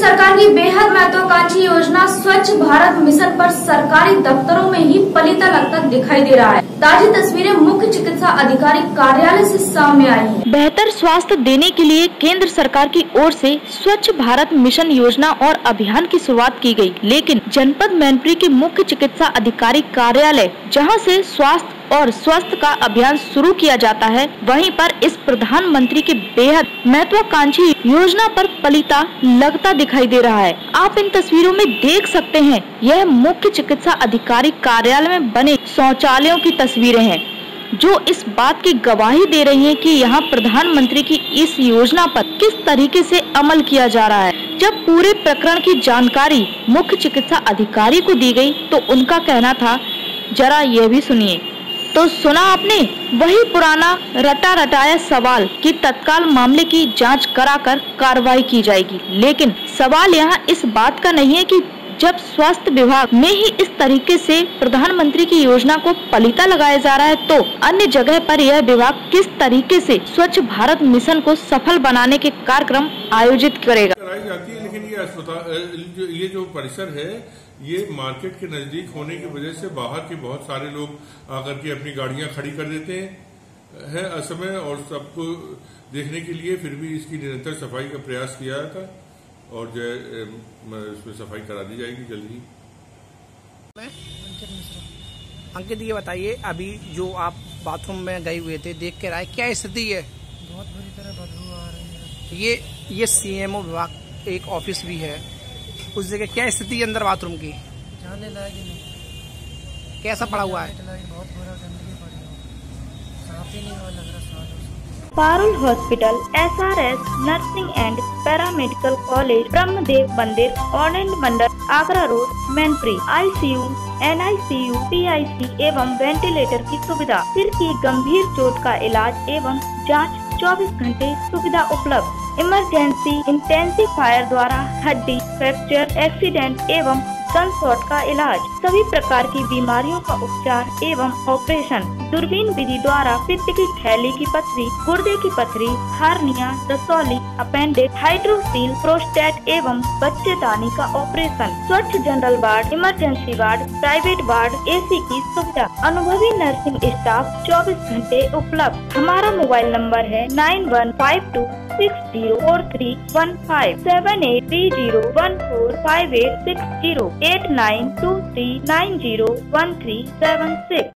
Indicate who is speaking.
Speaker 1: सरकार की बेहद महत्वाकांक्षी योजना स्वच्छ भारत मिशन पर सरकारी दफ्तरों में ही पलीता लगता दिखाई दे रहा है ताजी तस्वीरें मुख्य चिकित्सा अधिकारी कार्यालय से सामने आई हैं।
Speaker 2: बेहतर स्वास्थ्य देने के लिए केंद्र सरकार की ओर से स्वच्छ भारत मिशन योजना और अभियान की शुरुआत की गई, लेकिन जनपद मैनपुरी के मुख्य चिकित्सा अधिकारी कार्यालय जहाँ से स्वास्थ्य और स्वस्थ का अभियान शुरू किया जाता है वहीं पर इस प्रधानमंत्री के बेहद महत्वाकांक्षी योजना पर पलिता लगता दिखाई दे रहा है आप इन तस्वीरों में देख सकते हैं यह मुख्य चिकित्सा अधिकारी कार्यालय में बने शौचालयों की तस्वीरें हैं, जो इस बात की गवाही दे रही हैं कि यहाँ प्रधानमंत्री की इस योजना पर किस तरीके से अमल किया जा रहा है। जब पूरे प्रकरण की जानकारी मुख्य चिकित्सा अधिकारी को दी गई तो उनका कहना था, जरा यह भी सुनिए। तो सुना आपने, वही पुराना रटा रटाया सवाल कि तत्काल मामले की जाँच कराकर कार्रवाई की जाएगी। लेकिन सवाल यहाँ इस बात का नहीं है कि जब स्वास्थ्य विभाग में ही इस तरीके से प्रधानमंत्री की योजना को पलिता लगाया जा रहा है तो अन्य जगह पर यह विभाग किस तरीके से स्वच्छ भारत मिशन को सफल बनाने के कार्यक्रम आयोजित करेगा?
Speaker 3: जाती है, लेकिन ये अस्पताल ये जो परिसर है, ये मार्केट के नज़दीक होने की वजह से बाहर के बहुत सारे लोग आकर के अपनी गाड़ियाँ खड़ी कर देते हैं, है, असमय और सबको देखने के लिए फिर भी इसकी निरंतर सफ़ाई का प्रयास किया जाता और जो है इसमें सफ़ाई करा दी जाएगी जल्द। ही
Speaker 4: अंकित ये बताइए अभी जो आप बाथरूम में गए हुए थे देख कर आए क्या स्थिति है?
Speaker 5: बहुत बुरी तरह बदबू आ रही है।
Speaker 4: ये ये सीएमओ विभाग एक ऑफ़िस भी है। उस जगह क्या स्थिति है अंदर बाथरूम की?
Speaker 5: जाने लायक नहीं।
Speaker 4: कैसा पड़ा हुआ है?
Speaker 5: बहुत बुरा गंदगी पड़ी है। साफ़ ही नहीं हुआ लग रहा
Speaker 2: Parul hospital S R S nursing and paramedical college, Brahmdev Mandir orange Mandal, Agra road Mainpuri ICU NICU PIC एवं वेंटिलेटर की सुविधा। सिर की गंभीर चोट का इलाज एवं जाँच 24 घंटे सुविधा उपलब्ध। इमरजेंसी इंटेंसिफायर द्वारा हड्डी, फ्रैक्चर, एक्सीडेंट एवं गन का इलाज। सभी प्रकार की बीमारियों का उपचार एवं ऑपरेशन दूरबीन विधि द्वारा पित्त की थैली की पथरी, गुर्दे की पथरी, हार्निया, रसौली, अपेंडिक्स, हाइड्रोसील, प्रोस्टेट एवं बच्चेदानी का ऑपरेशन। स्वच्छ general ward, emergency ward, private ward, AC की सुविधा। अनुभवी नर्सिंग स्टाफ 24 घंटे उपलब्ध। हमारा मोबाइल नंबर है nine one five two six zero four three one five seven eight three zero one four five eight six zero. Eight nine two three Nine zero one three seven six.